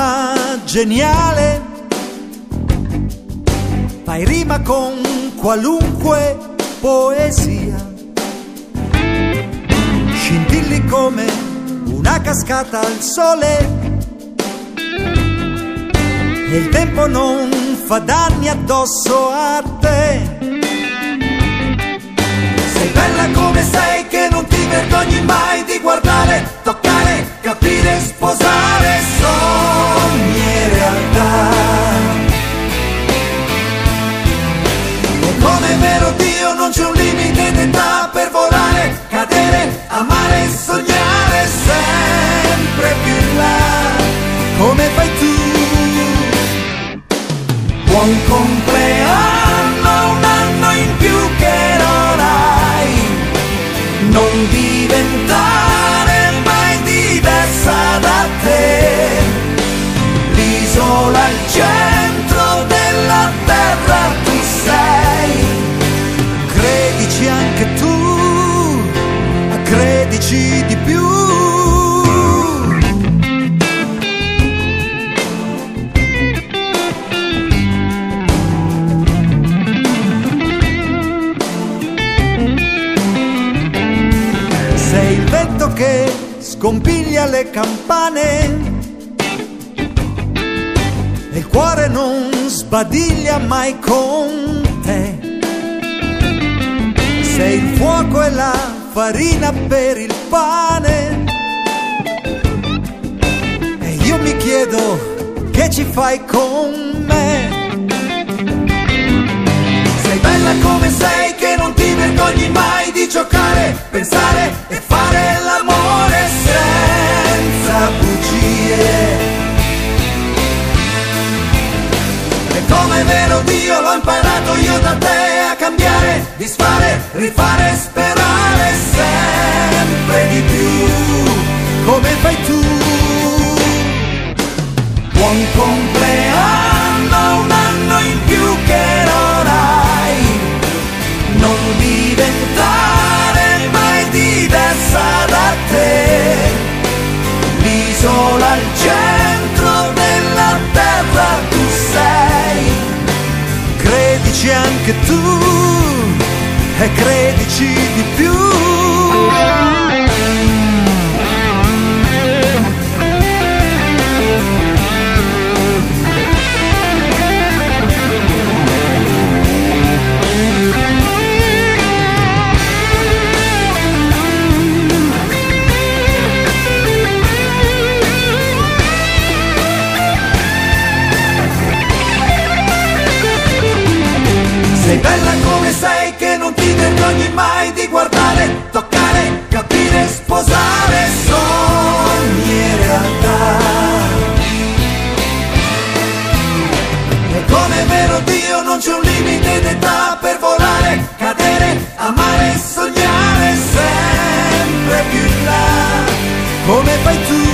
un'anima geniale, fai rima con qualunque poesia, scintilli come una cascata al sole. E il tempo non fa danni addosso a te. Sei bella come sei che non ti vergogni mai di guardare, toccare, capire, sposare Buon compleanno, scompiglia le campane e il cuore non sbadiglia mai con te. Sei il fuoco e la farina per il pane. E io mi chiedo che ci fai con me. Sei bella come sei che non ti vergogni mai di giocare, pensare vero Dio l'ho imparato io da te a cambiare, disfare, rifare, sperare sempre di più, come fai tu. Buon compleanno, credici anche tu e credici di più. Mai di guardare, toccare, capire, sposare sogni e realtà. E come vero Dio non c'è un limite d'età per volare, cadere, amare sognare sempre più in là, come fai tu.